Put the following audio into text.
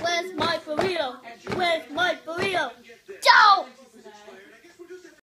Where's my burrito? Where's my?